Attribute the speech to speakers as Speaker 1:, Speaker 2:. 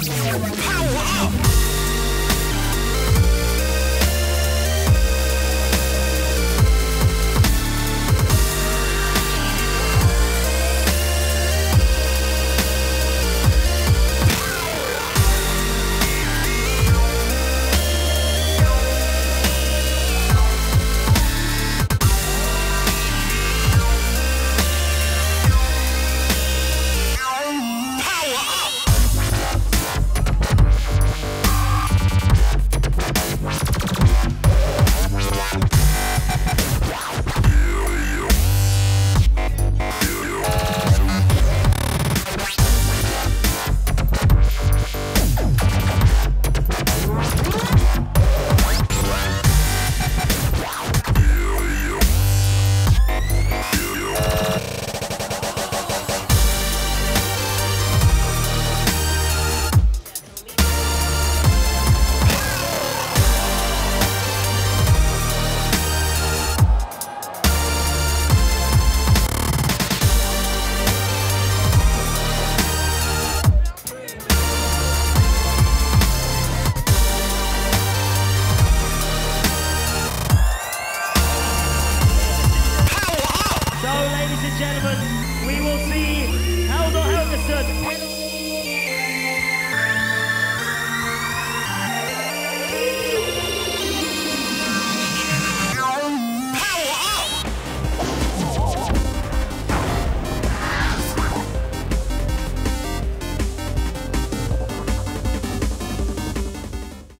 Speaker 1: Power up. So, ladies and gentlemen, we will see Helder Helgeson